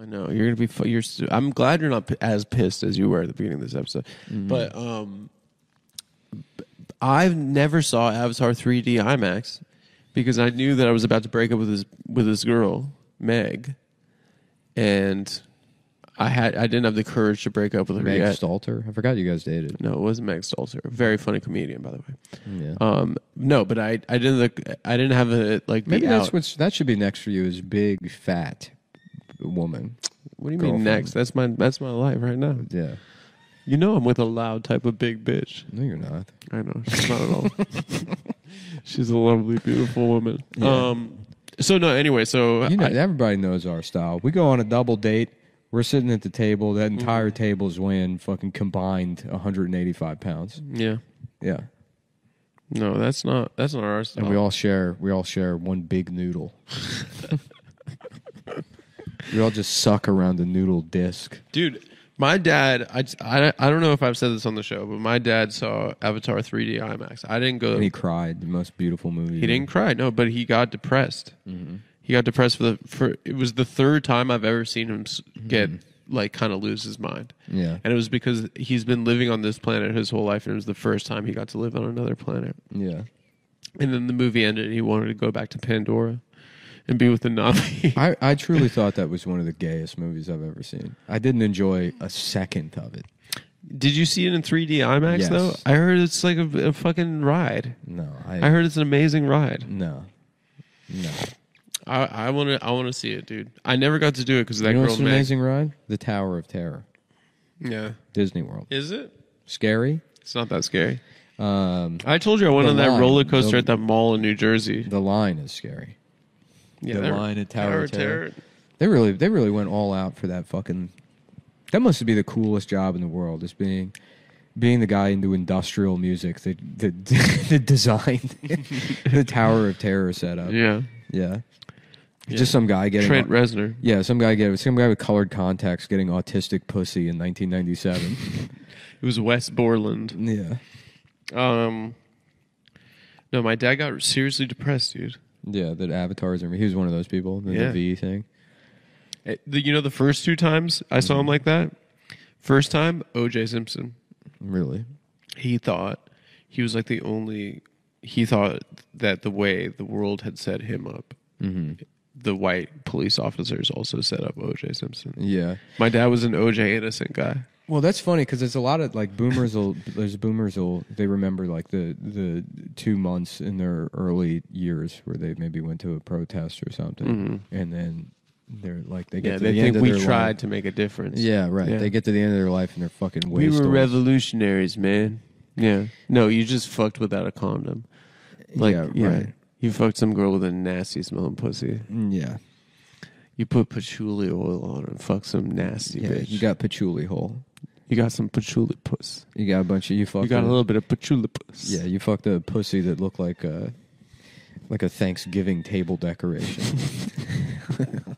I know you're gonna be. fu- You're. st- I'm glad you're not p- as pissed as you were at the beginning of this episode. Mm-hmm. But um, b- I've never saw Avatar 3D IMAX because I knew that I was about to break up with this with this girl Meg, and I had I didn't have the courage to break up with her Meg yet. Stalter. I forgot you guys dated. No, it wasn't Meg Stalter. Very funny comedian, by the way. Yeah. Um, no, but I I didn't look, I didn't have a like Maybe that's out. what's that should be next for you is big fat woman. What do you mean girlfriend. next? That's my that's my life right now. Yeah. You know I'm with a loud type of big bitch. No, you're not. I know she's not at all. she's a lovely, beautiful woman. Yeah. Um. So no. Anyway, so You know, I- everybody knows our style. We go on a double date. We're sitting at the table. That Mm-hmm. entire table's weighing fucking combined 185 pounds. yeah. Yeah, No, that's not that's not our style. and we all share. We all share one big noodle. we all just suck around the noodle disc. dude. My dad, I, I, I don't know if I've said this on the show, but my dad saw Avatar 3D IMAX. I didn't go. And he cried. The most beautiful movie. He didn't cry, no, but he got depressed. Mm-hmm. He got depressed for the for it was the third time I've ever seen him s- get Mm-hmm. like kind of lose his mind, Yeah. and it was because he's been living on this planet his whole life, and it was the first time he got to live on another planet. Yeah. And then the movie ended, and he wanted to go back to Pandora and be with the Na'vi. I, I truly thought that was one of the gayest movies I've ever seen. I didn't enjoy a second of it. Did you see it in 3D IMAX Yes. though? I heard it's like a, a fucking ride. No, I, I heard it's an amazing ride. no, no. I I want to I want to see it, dude. I never got to do it because that you know girl what's an Meg. amazing ride? The Tower of Terror, Yeah, Disney World. is it? Scary. It's not that scary. Um, I told you I went The on that line, roller coaster the- at that mall in New Jersey. the line is scary. Yeah, the they're- line at Tower of Terror. Terror. They really, they really went all out for that fucking. That must be the coolest job in the world, is being, being the guy into industrial music that that, that designed the Tower of Terror setup. Yeah, Yeah. Yeah. Just some guy getting Trent Reznor. Yeah, some guy get some guy with colored contacts getting autistic pussy in 1997. It was Wes Borland. yeah, Um, no, my dad got seriously depressed, dude. Yeah. That avatars are. He was one of those people. The, Yeah. the V thing. Eh, the- you know, the first two times I saw him Mm-hmm. like that. First time, O.J. Simpson. Really. He thought he was like the only. He thought that the way the world had set him up, Mm-hmm. the white police officers also set up O.J. Simpson. Yeah. My dad was an O.J. innocent guy. Well, that's funny because there's a lot of like boomers. Will there's boomers will they remember like the the two months in their early years where they maybe went to a protest or something, and then they're like they get Mm-hmm. Yeah, to they the think end of we their tried life. to make a difference. Yeah, right. Yeah. They get to the end of their life and they're fucking we were revolutionaries, man. Yeah. No, you just fucked without a condom. Like, Yeah, yeah, right. You fucked some girl with a nasty smelling pussy. Yeah, You put patchouli oil on her and fuck some nasty yeah. bitch. You got patchouli hole. You got some patchouli puss. You got a bunch of you fucked. You got a a- little bit of patchouli puss. Yeah, you fucked a pussy that looked like a like a Thanksgiving table decoration.